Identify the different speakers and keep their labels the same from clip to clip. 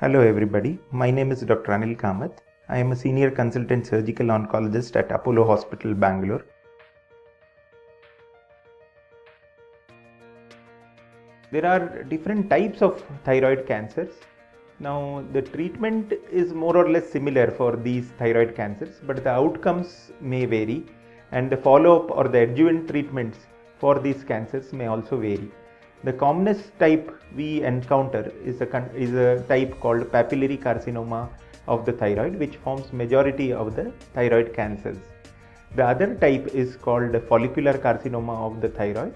Speaker 1: Hello, everybody. My name is Dr. Anil Kamath. I am a senior consultant surgical oncologist at Apollo Hospital, Bangalore. There are different types of thyroid cancers. Now, the treatment is more or less similar for these thyroid cancers, but the outcomes may vary, and the follow up or the adjuvant treatments for these cancers may also vary. The commonest type we encounter is a, is a type called papillary carcinoma of the thyroid, which forms majority of the thyroid cancers. The other type is called follicular carcinoma of the thyroid.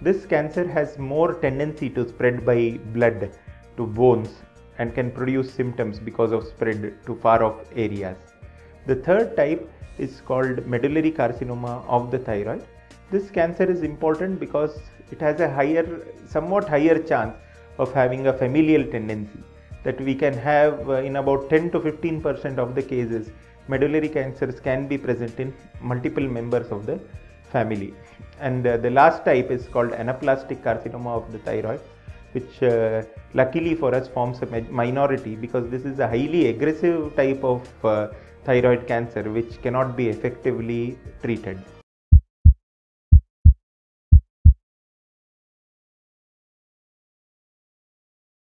Speaker 1: This cancer has more tendency to spread by blood to bones and can produce symptoms because of spread to far off areas. The third type is called medullary carcinoma of the thyroid. This cancer is important because it has a higher, somewhat higher chance of having a familial tendency that we can have uh, in about 10 to 15 percent of the cases medullary cancers can be present in multiple members of the family. And uh, the last type is called anaplastic carcinoma of the thyroid which uh, luckily for us forms a minority because this is a highly aggressive type of uh, thyroid cancer which cannot be effectively treated